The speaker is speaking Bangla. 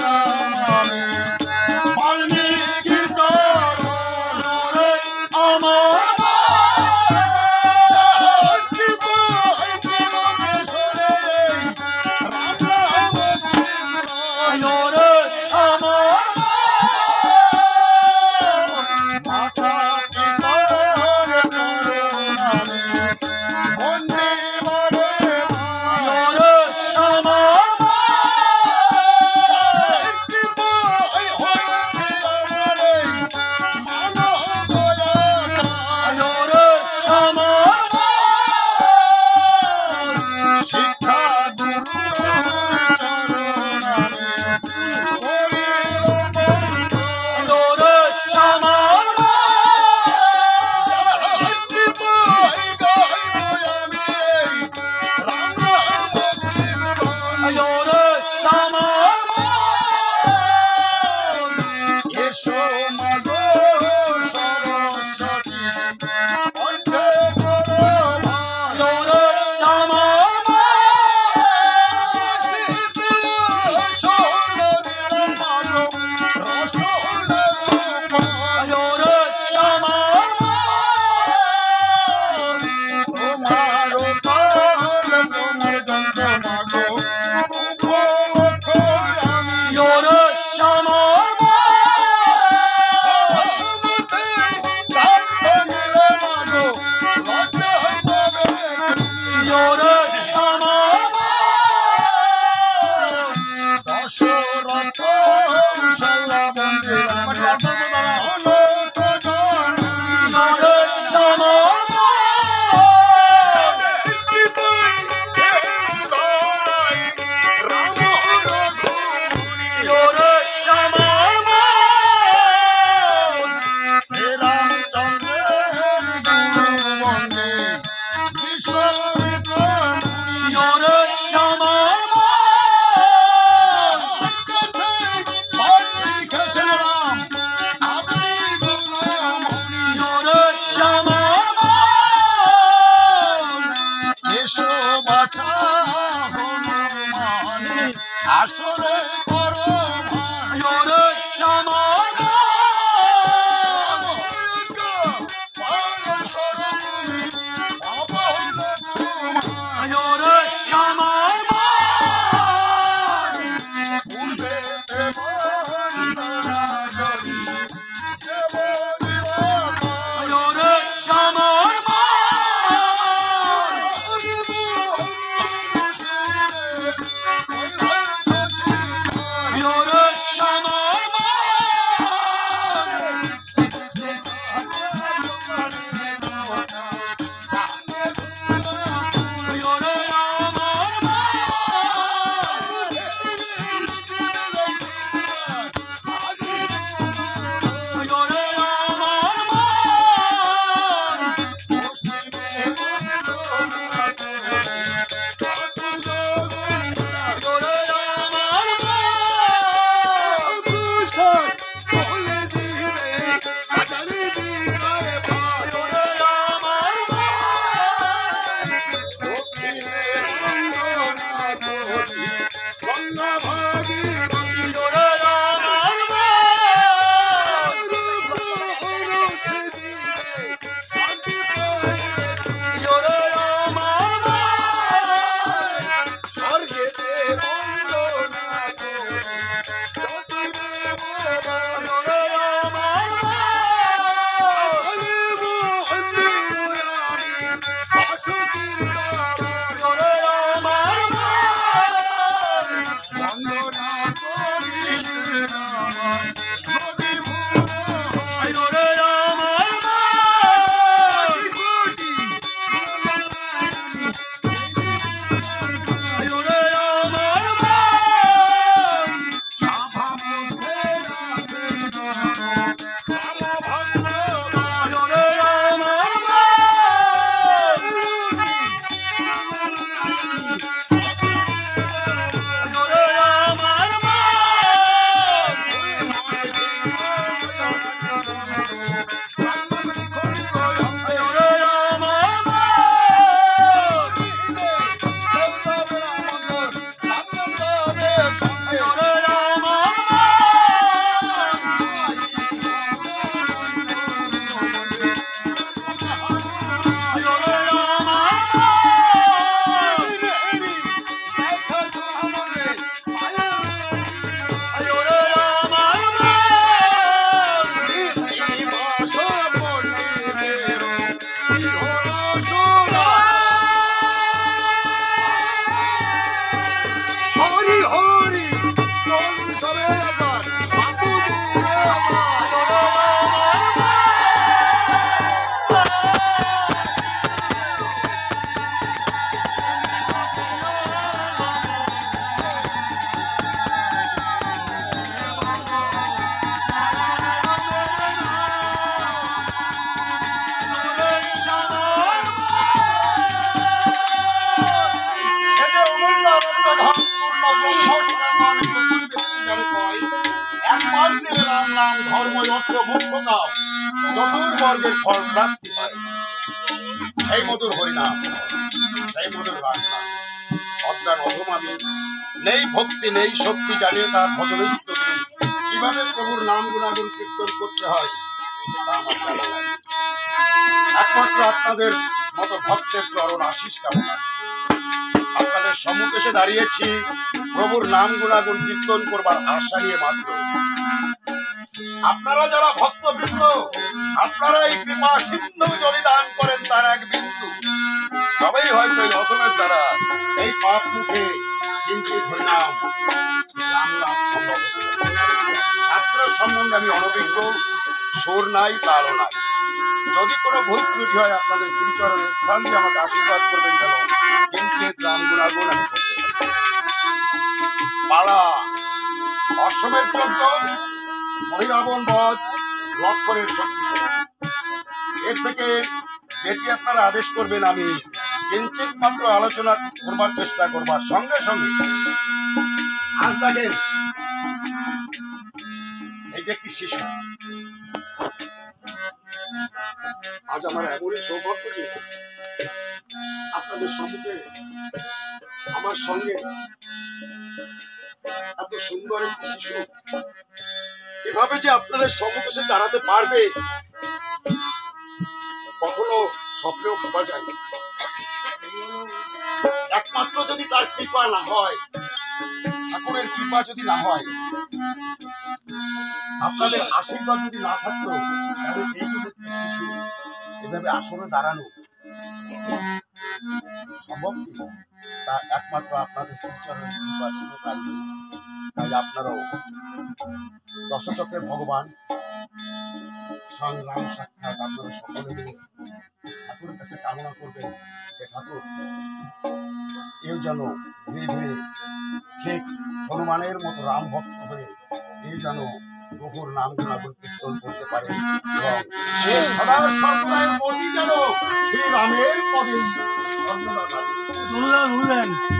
Oh. Oh, inshallah, আসরে চতুর্বর্গের ফল প্রাপ্তি হয়। সেই মধুর হরিনাম সেই মধুর অজ্ঞান অধম আমি নেই ভক্তি, নেই শক্তি জানিয়ে তার ভজন কীভাবে প্রভুর নাম গুণাগুণ কীর্তন করতে হয়। একমাত্র আপনাদের মতো ভক্তের চরণ আশিস কামনা আপনাদের সম্মুখে এসে দাঁড়িয়েছি, প্রভুর নাম গুণাগুণ কীর্তন করবার আশা নিয়ে মাত্র আপনারা যারা ভক্তবৃন্দ, আপনারা এই কৃপা সিন্ধু যদি দান করেন তার এক বিন্দু। তবেই হয়তো এই অধমের দ্বারা এই পাপ মুখে কিঞ্চিত হরিনাম। শাস্ত্র সম্বন্ধে আমি অনভিজ্ঞ, সুর নাই, তালও নাই। যদি কোনো ভুল ত্রুটি হয়, আপনাদের শ্রীচরণের স্থান দিয়ে আমাকে আশীর্বাদ করবেন যেন কিঞ্চিত রাম গুণাগুণ আমি করতে পারি। পালা অশ্বমের যোগ্য মহিলাবন বধ লক্ষণের এর থেকে যেটি আপনারা আদেশ করবেন, আমি কিঞ্চিত মাত্র আলোচনা করবার চেষ্টা করবার সঙ্গে সঙ্গে আজ দেখেন এই যে একটি শিশু। আজ আমার এমনই সৌভাগ্য যে আপনাদের সম্মুখে আমার সঙ্গে এত সুন্দর একটি শিশু এভাবে যে আপনাদের সম্মুখে দাঁড়াতে পারবে, কখনো স্বপ্নেও ভাবা যায়। একমাত্র যদি তার কৃপা না হয়, ঠাকুরের কৃপা যদি না হয়, আপনাদের আশীর্বাদ যদি না থাকতো, তাহলে এভাবে আসনে দাঁড়ানো সম্ভব তা একমাত্র আপনাদের কৃপা ছিল তাই হয়েছে। তাই আপনারাও দশচক্রের ভগবান। সংগ্রাম সাক্ষাৎ আপনারা সকলে ঠাকুরের কাছে কামনা করবেন যে ঠাকুর কেউ যেন ধীরে ধীরে ঠিক হনুমানের মতো রাম ভক্ত হয়ে কেউ যেন প্রভুর নাম গুণাগুণ কীর্তন করতে পারে এবং সদা সর্বদাই মতি যেন শ্রী রামের পদে Nulan, nulan.